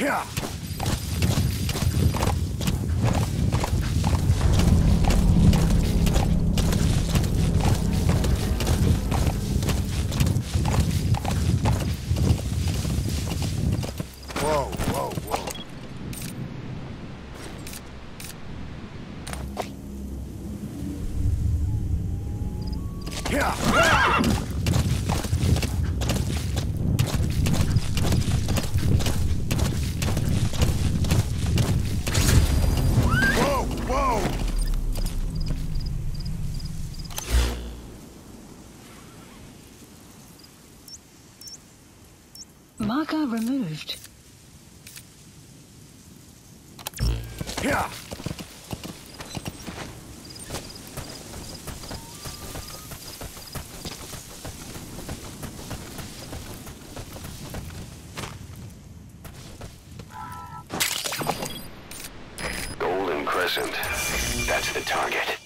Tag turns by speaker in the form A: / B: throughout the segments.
A: Yeah.
B: That's the target.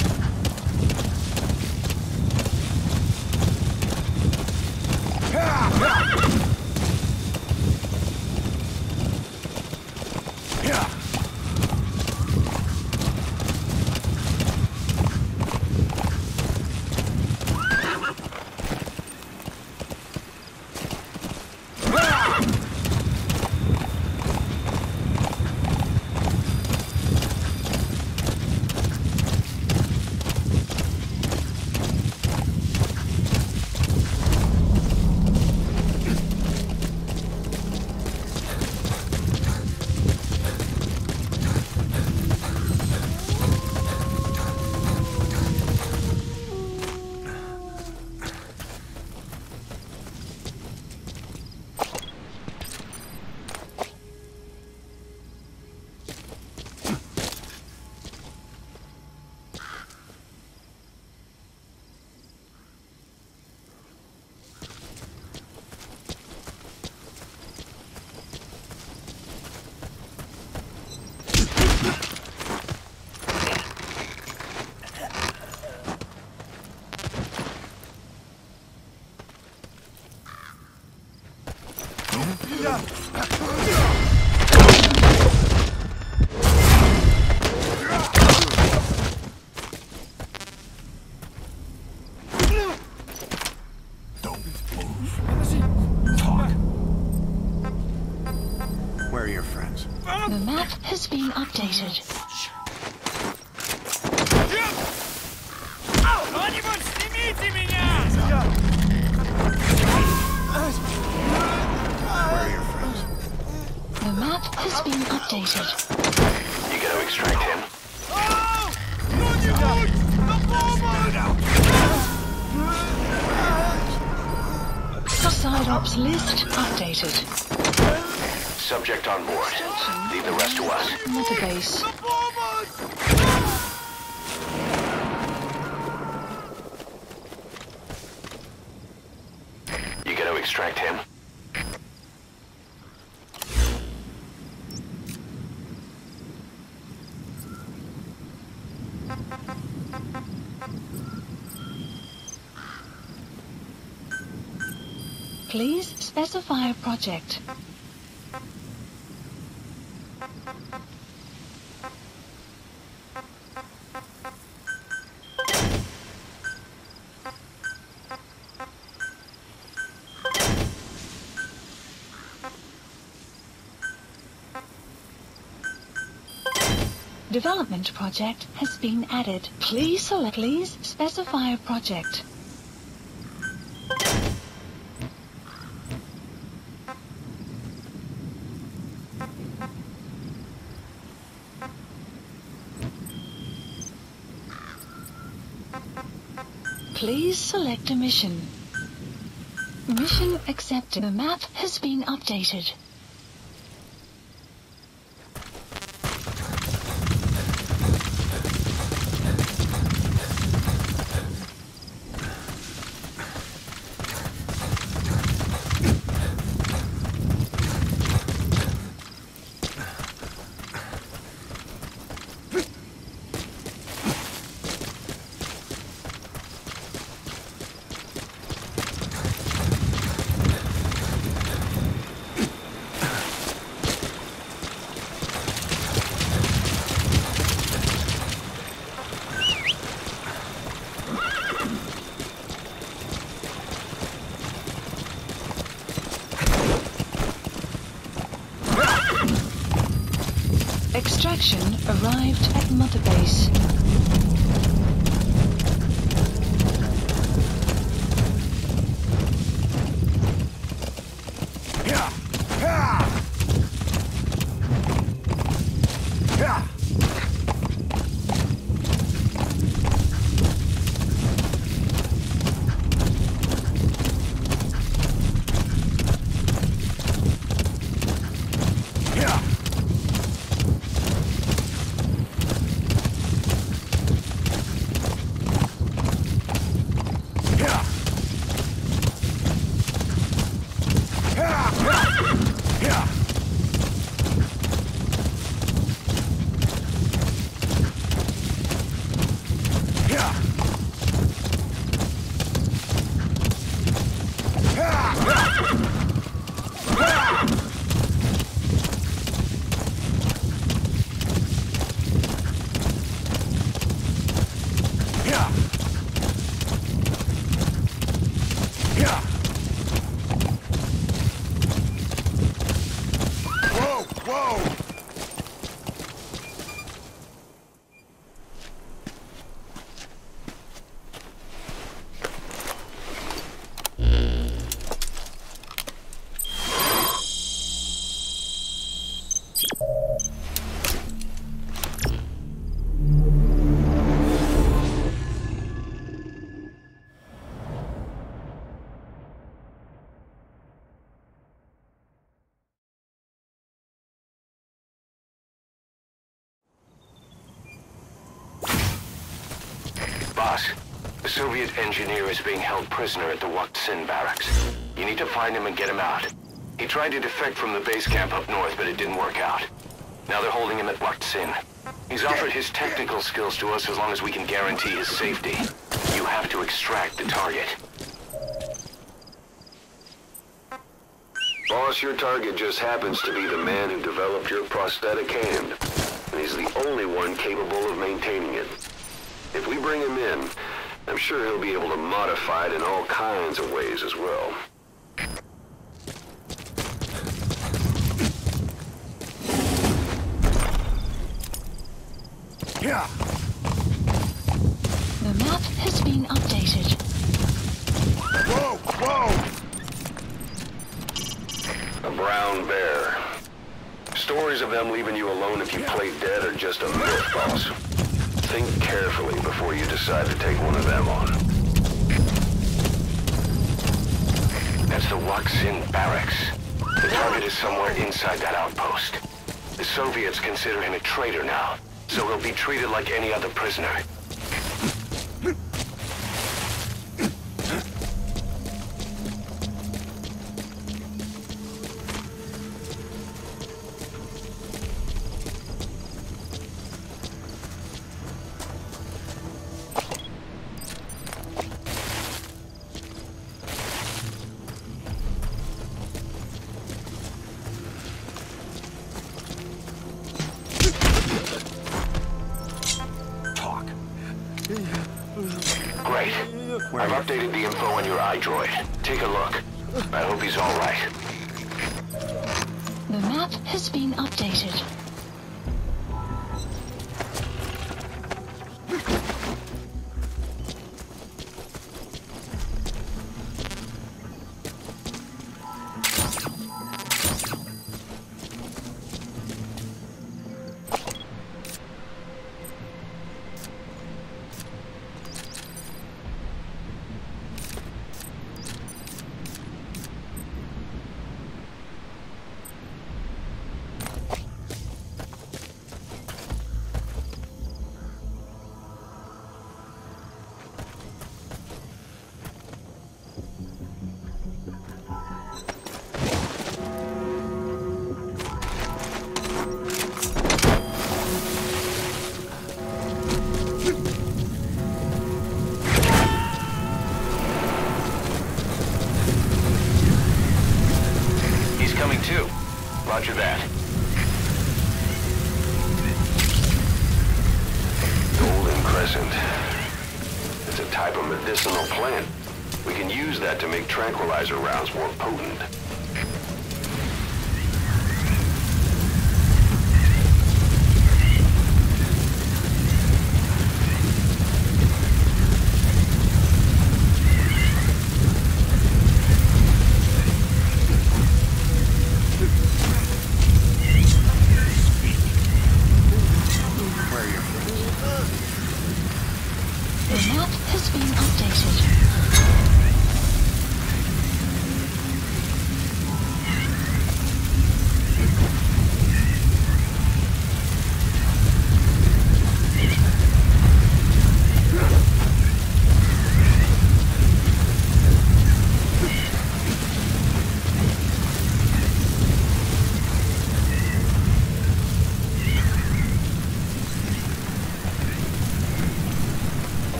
B: to
C: base.
B: You gonna extract him?
C: Please specify a project. Development project has been added. Please select. Please specify a project. Please select a mission. Mission accepted. The map has been updated.
B: The Soviet engineer is being held prisoner at the Wakh Sind barracks. You need to find him and get him out. He tried to defect from the base camp up north, but it didn't work out. Now they're holding him at Wakh Sind He's offered his technical skills to us as long as we can guarantee his safety. You have to extract the target.
D: Boss, your target just happens to be the man who developed your prosthetic hand. And he's the only one capable of maintaining it. If we bring him in, I'm sure he'll be able to modify it in all kinds of ways as well.
A: Yeah.
C: The map has been updated.
A: Whoa, whoa!
D: A brown bear. Stories of them leaving you alone if you play dead are just a myth, boss. Think carefully before you decide to take one of them on.
B: That's the Wakh Sind barracks. The target is inside that outpost. The Soviets consider him a traitor now, so he'll be treated like any other prisoner. I've updated the info on your iDroid. Take a look. I hope he's all right.
C: The map has been updated.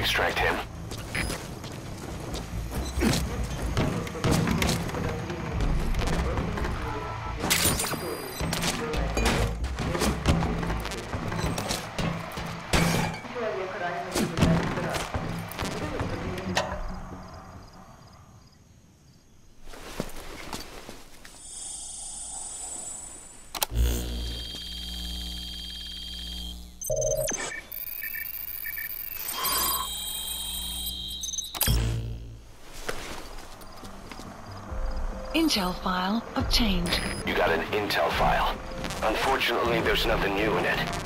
D: Extract him?
C: Intel file obtained.
D: You got an intel file. Unfortunately, there's nothing new in it.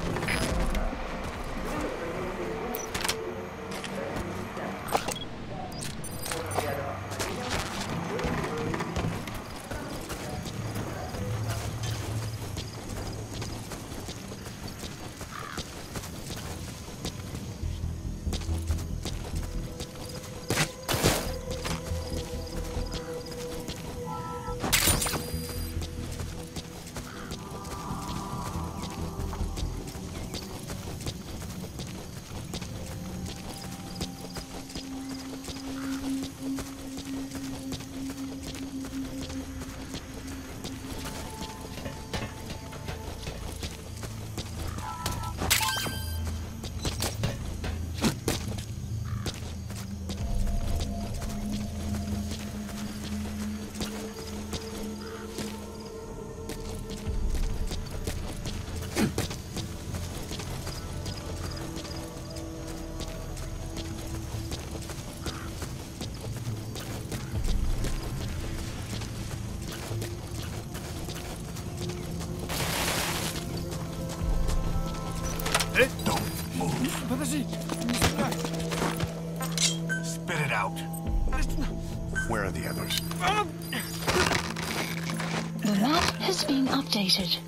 E: The
C: map has been updated.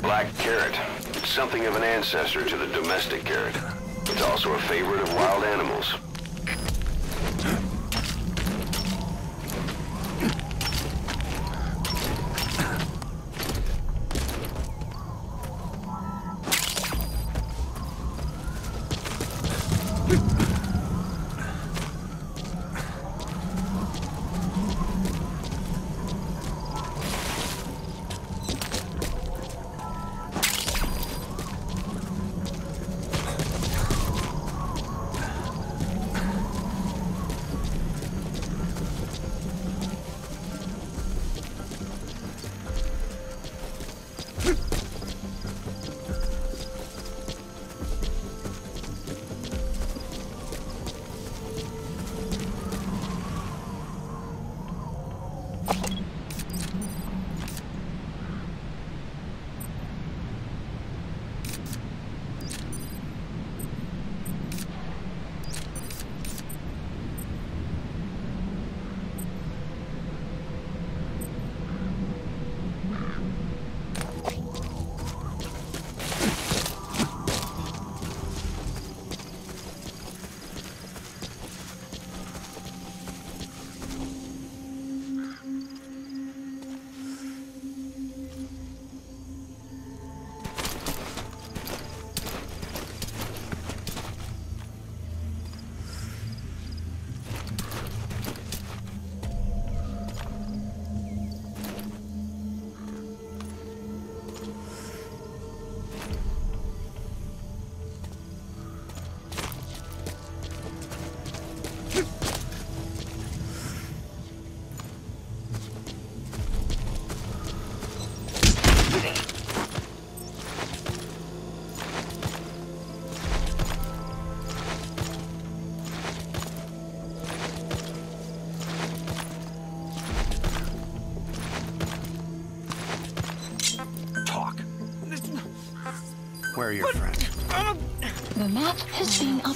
D: Black carrot. It's something of an ancestor to the domestic carrot. It's also a favorite of wild animals.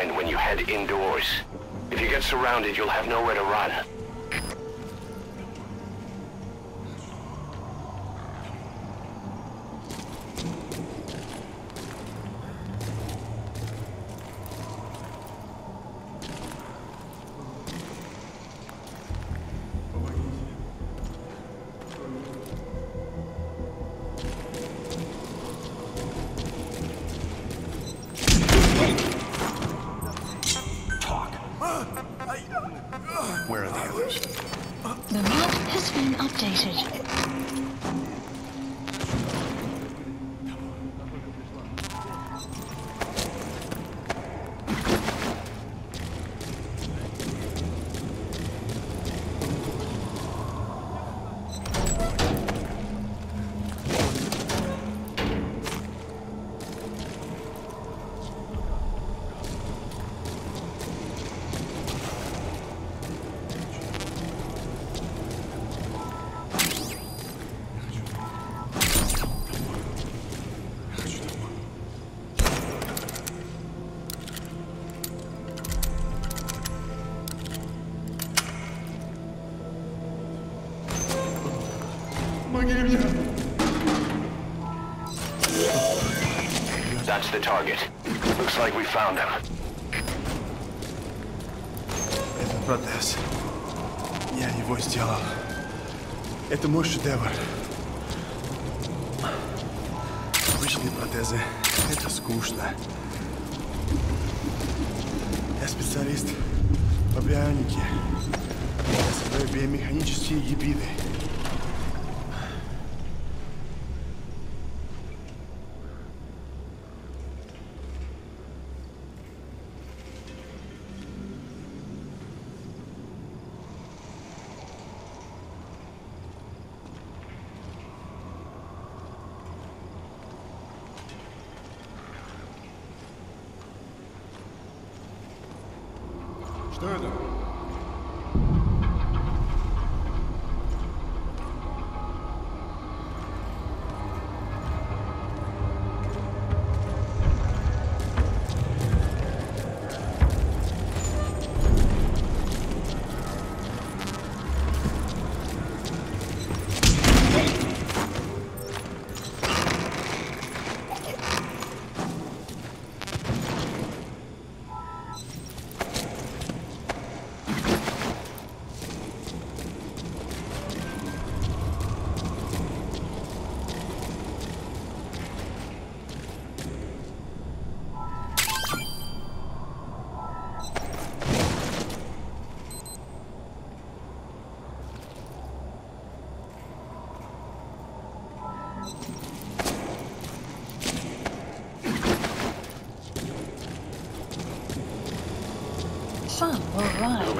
B: Mind when you head indoors. If you get surrounded, you'll have nowhere to run.
A: The
B: target. Looks like we found him.
A: Это протез. Я его сделал. Это мой шедевр. Обычные протезы — это скучно. Я специалист по бионике. Я создаю биомеханические гибриды.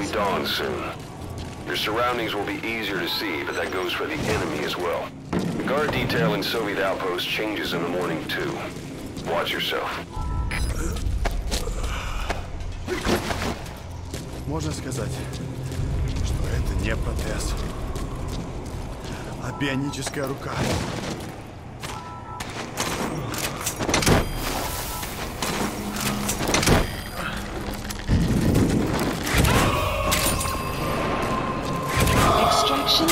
D: It'll be
C: rise.
D: dawn soon. Your surroundings will be easier to see, but that goes for the enemy as well. The guard detail in Soviet outpost changes in the morning, too. Watch yourself.
A: Можно сказать, что это не протез, а бионическая рука.
C: Failed.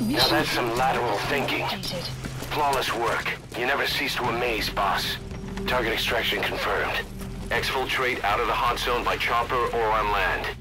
B: Now that's
F: some lateral thinking. Flawless work. You never cease to amaze, boss. Target extraction confirmed. Exfiltrate out of the hot zone by chopper or on land.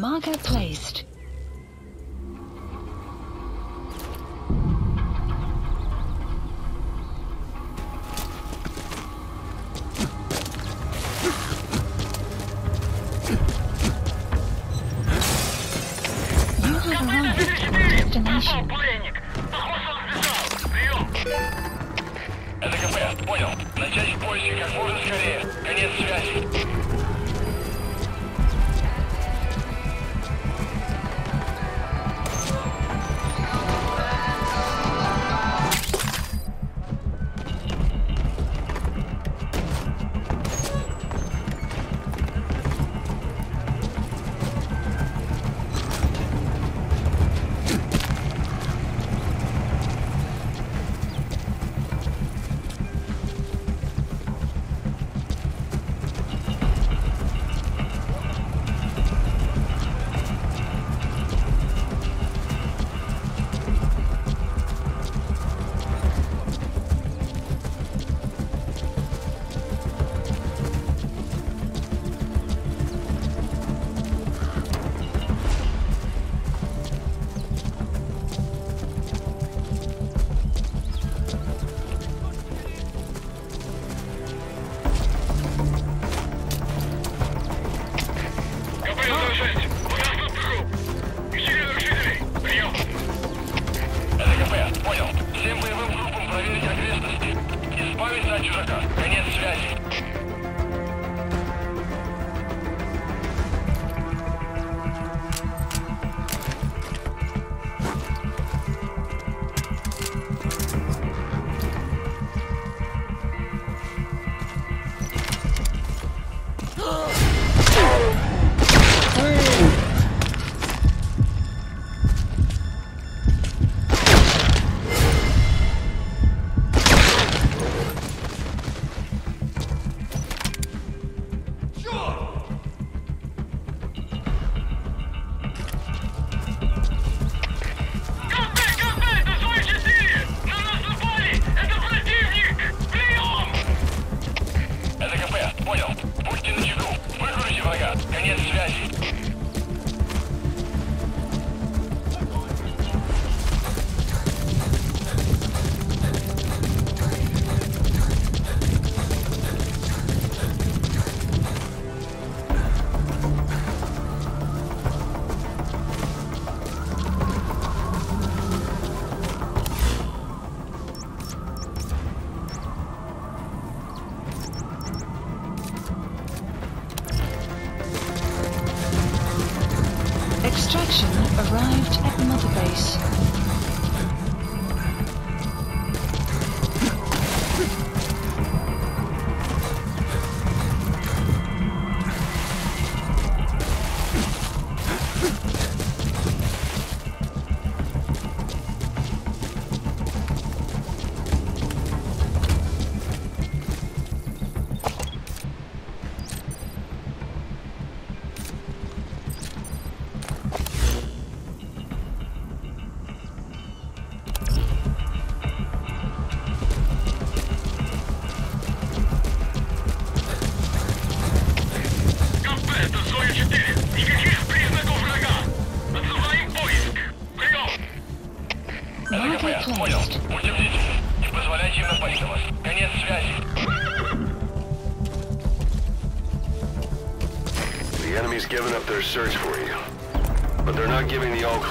F: Margot Place.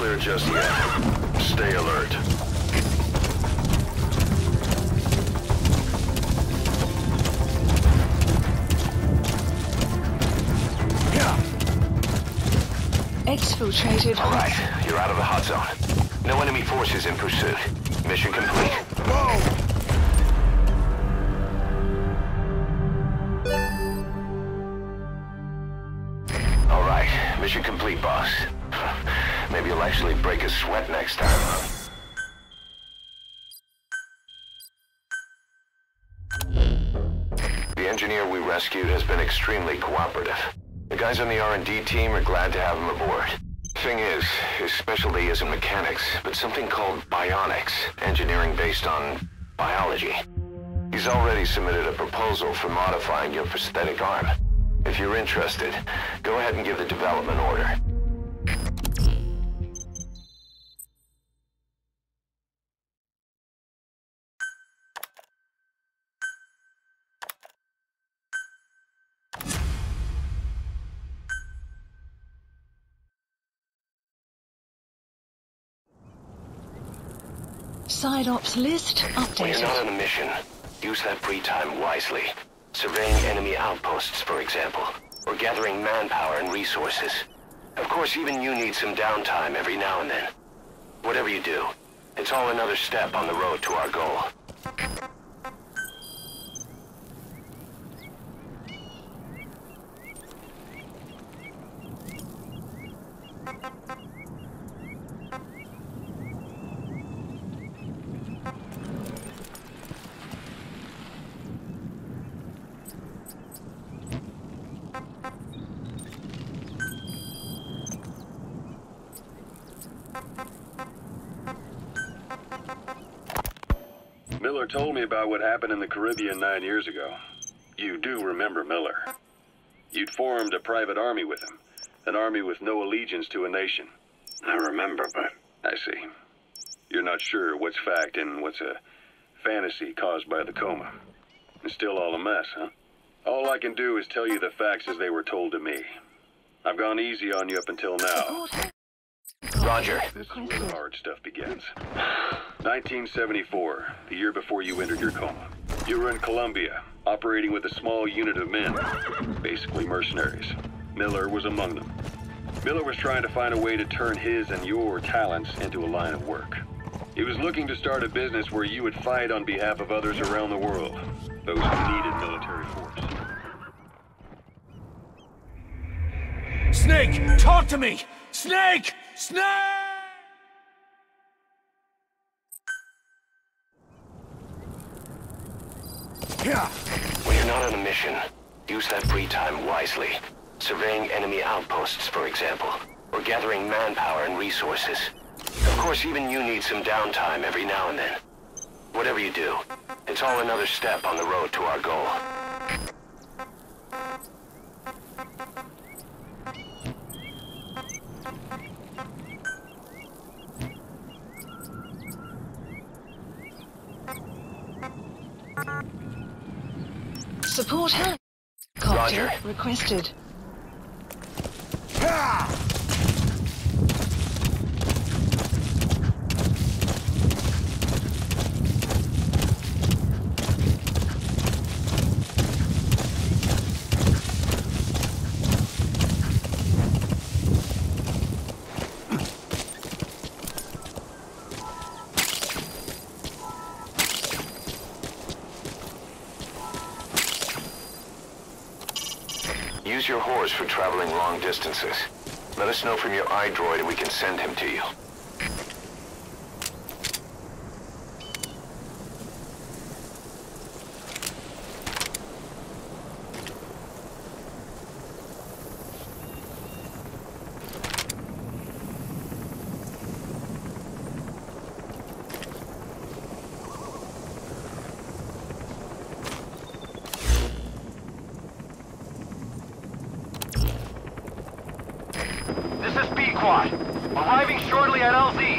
F: Clear just yet. Stay alert.
C: Exfiltrated
B: All right, you're out of the hot zone. No enemy forces in pursuit. Mission complete. Rescued has been extremely cooperative. The guys on the R&D team are glad to have him aboard. Thing is, his specialty isn't mechanics, but something called bionics, engineering based on biology. He's already submitted a proposal for modifying your prosthetic arm. If you're interested, go ahead and give the development order.
C: Side ops list
B: When you're not
C: updated.
B: on a mission, use that free time wisely. Surveying enemy outposts, for example, or gathering manpower and resources. Of course, even you need some downtime every now and then. Whatever you do, it's all another step on the road to our goal.
D: Miller told me about what happened in the Caribbean nine years ago. You do remember Miller. You'd formed a private army with him, an army with no allegiance to a nation.
F: I remember, but
D: I see. You're not sure what's fact and what's a fantasy caused by the coma. It's still all a mess, huh? All I can do is tell you the facts as they were told to me. I've gone easy on you up until now.
B: Roger.
D: This is where the hard stuff begins. 1974, the year before you entered your coma. You were in Colombia, operating with a small unit of men, basically mercenaries. Miller was among them. Miller was trying to find a way to turn his and your talents into a line of work. He was looking to start a business where you would fight on behalf of others around the world, those who needed military force.
G: Snake, talk to me! Snake! Snake!
B: When you're not on a mission, use that free time wisely. Surveying enemy outposts, for example, or gathering manpower and resources. Of course, even you need some downtime every now and then. Whatever you do, it's all another step on the road to our goal.
C: Support helicopter requested.
B: Use for traveling long distances. Let us know from your iDroid and we can send him to you.
H: Arriving shortly at LZ.